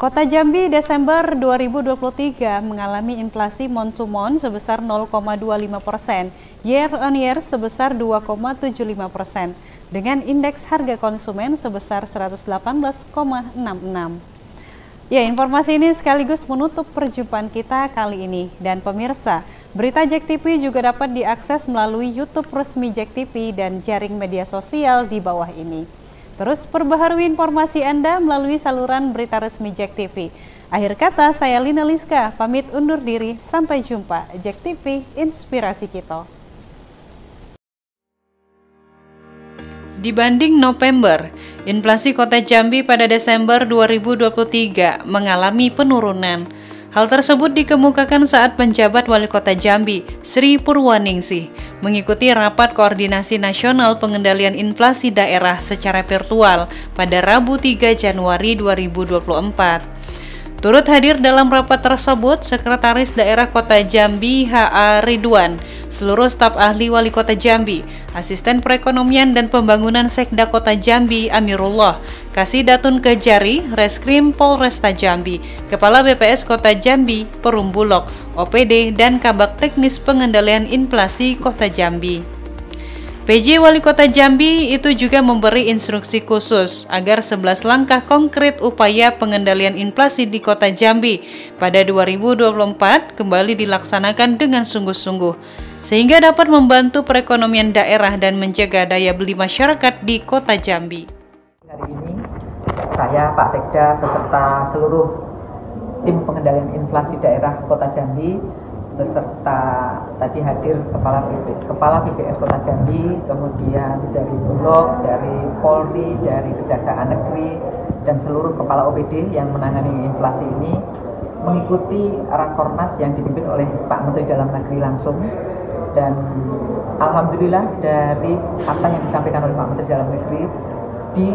Kota Jambi Desember 2023 mengalami inflasi month to month sebesar 0,25 persen, year on year sebesar 2,75 persen, dengan indeks harga konsumen sebesar 118,66. Ya, informasi ini sekaligus menutup perjumpaan kita kali ini. Dan pemirsa, berita Jack TV juga dapat diakses melalui YouTube resmi Jack TV dan jaring media sosial di bawah ini. Terus perbaharui informasi Anda melalui saluran berita resmi Jack TV. Akhir kata, saya Lina Liska, pamit undur diri. Sampai jumpa. Jack TV, inspirasi kita. Dibanding November, inflasi kota Jambi pada Desember 2023 mengalami penurunan Hal tersebut dikemukakan saat penjabat Wali Kota Jambi, Sri Purwaningsih, mengikuti rapat koordinasi nasional pengendalian inflasi daerah secara virtual pada Rabu 3 Januari 2024. Turut hadir dalam rapat tersebut Sekretaris Daerah Kota Jambi H.A. Ridwan, seluruh staf ahli Wali Kota Jambi, Asisten Perekonomian dan Pembangunan Sekda Kota Jambi Amirullah, Kasih Datun Kejari, Reskrim Polresta Jambi, Kepala BPS Kota Jambi, Perumbulok, OPD, dan Kabak Teknis Pengendalian Inflasi Kota Jambi. PJ Wali Kota Jambi itu juga memberi instruksi khusus agar 11 langkah konkret upaya pengendalian inflasi di Kota Jambi pada 2024 kembali dilaksanakan dengan sungguh-sungguh sehingga dapat membantu perekonomian daerah dan menjaga daya beli masyarakat di Kota Jambi. Hari ini saya Pak Sekda beserta seluruh tim pengendalian inflasi daerah Kota Jambi beserta tadi hadir kepala BP, kepala BPS Kota Jambi, kemudian dari Bulog, dari Polri, dari Kejaksaan Negeri dan seluruh kepala OPD yang menangani inflasi ini mengikuti rakornas yang dipimpin oleh Pak Menteri Dalam Negeri langsung dan alhamdulillah dari apa yang disampaikan oleh Pak Menteri Dalam Negeri di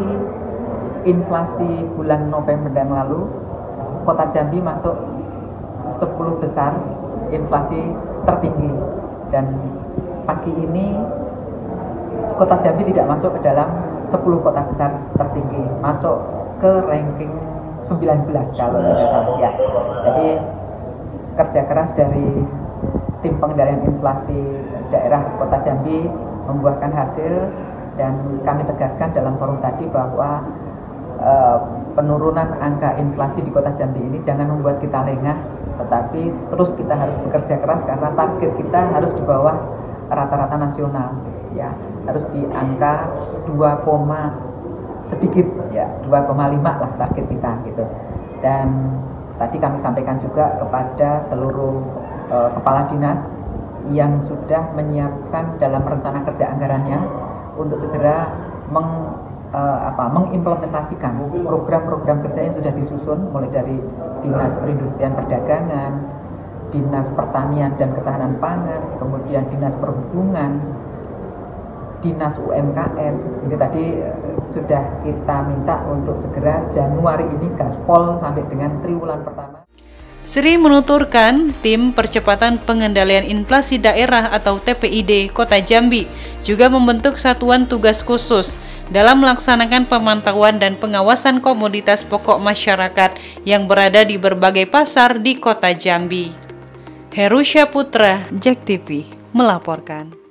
inflasi bulan November yang lalu Kota Jambi masuk 10 besar inflasi tertinggi. Dan pagi ini kota Jambi tidak masuk ke dalam 10 kota besar tertinggi. Masuk ke ranking 19 kalau tidak salah. Ya. Jadi kerja keras dari tim pengendalian inflasi daerah kota Jambi membuahkan hasil dan kami tegaskan dalam forum tadi bahwa uh, penurunan angka inflasi di kota Jambi ini jangan membuat kita lengah tetapi terus kita harus bekerja keras karena target kita harus di bawah rata-rata nasional ya. Harus di angka 2, sedikit ya 2,5 lah target kita gitu. Dan tadi kami sampaikan juga kepada seluruh uh, kepala dinas yang sudah menyiapkan dalam rencana kerja anggarannya untuk segera meng uh, apa mengimplementasikan program-program kerja yang sudah disusun mulai dari dinas perindustrian perdagangan, dinas pertanian dan ketahanan pangan, kemudian dinas perhubungan, dinas UMKM. Ini tadi uh, sudah kita minta untuk segera Januari ini gaspol sampai dengan triwulan pertama. Sri menuturkan tim percepatan pengendalian inflasi daerah atau TPID Kota Jambi juga membentuk satuan tugas khusus dalam melaksanakan pemantauan dan pengawasan komoditas pokok masyarakat yang berada di berbagai pasar di Kota Jambi. Herusya Putra, Jack TV, melaporkan.